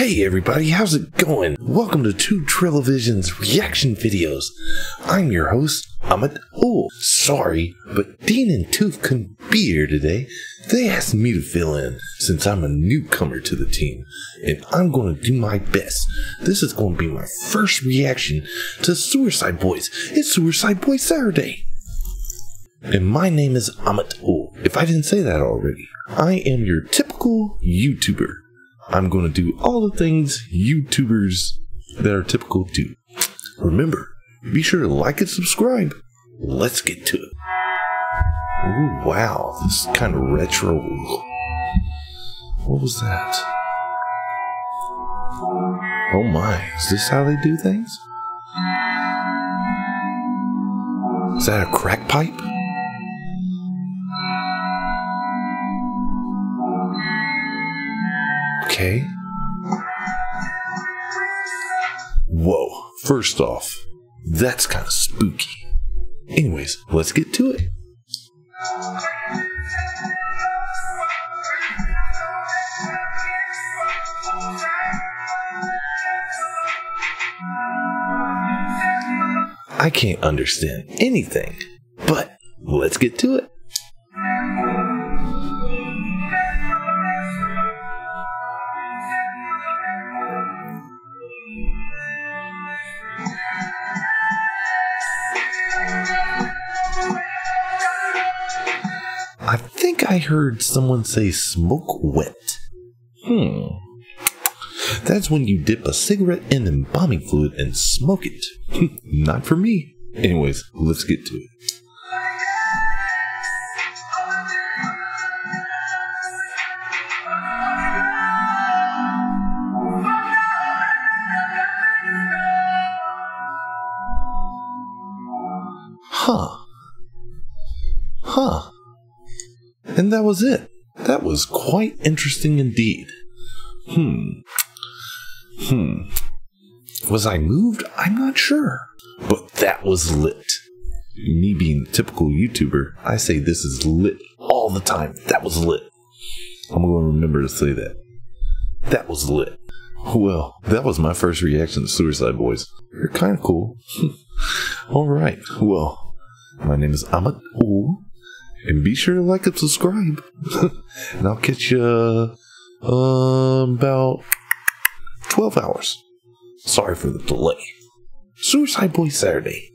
Hey everybody, how's it going? Welcome to Two Trillavision's reaction videos. I'm your host, Amit Oh. Sorry, but Deen and Tooth couldn't be here today. They asked me to fill in since I'm a newcomer to the team, and I'm going to do my best. This is going to be my first reaction to Suicide Boys. It's Suicide Boys Saturday. And my name is Amit Oh. If I didn't say that already, I am your typical YouTuber. I'm going to do all the things YouTubers that are typical do. Remember, be sure to like and subscribe. Let's get to it. Ooh, wow, this is kind of retro. What was that? Oh my, is this how they do things? Is that a crack pipe? Okay. Whoa, first off, that's kind of spooky. Anyways, let's get to it. I can't understand anything, but let's get to it. I think I heard someone say smoke wet. Hmm. That's when you dip a cigarette in embalming fluid and smoke it. Not for me. Anyways, let's get to it. Huh. Huh. And that was it. That was quite interesting indeed. Hmm. Hmm. Was I moved? I'm not sure. But that was lit. Me being the typical YouTuber, I say this is lit all the time. That was lit. I'm going to remember to say that. That was lit. Well, that was my first reaction to Suicide Boys. You're kind of cool. all right. Well, my name is Immat Ool. And be sure to like and subscribe. and I'll catch you uh, about 12 hours. Sorry for the delay. Suicide Boy Saturday.